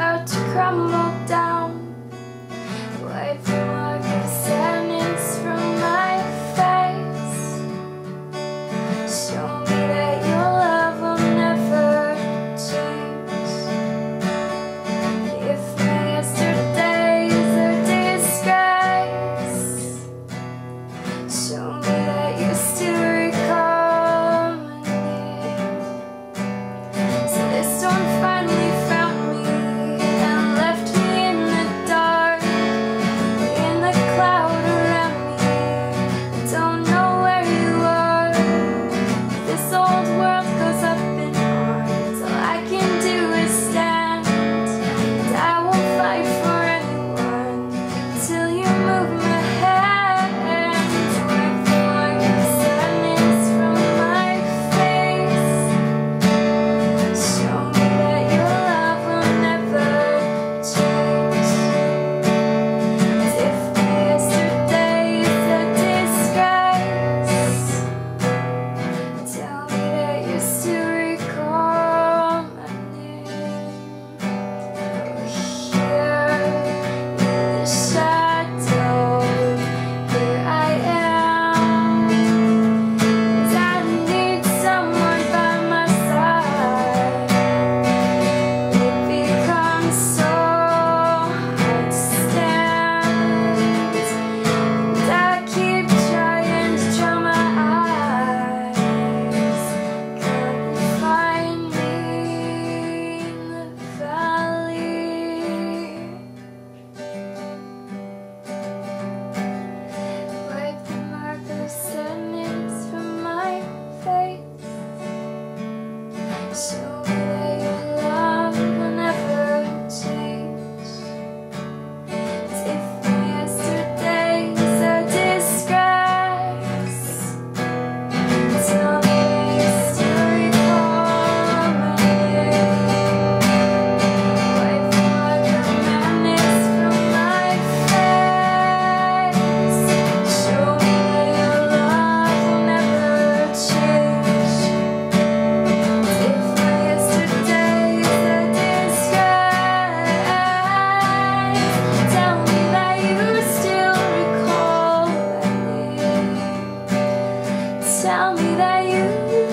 about to crumble down. you.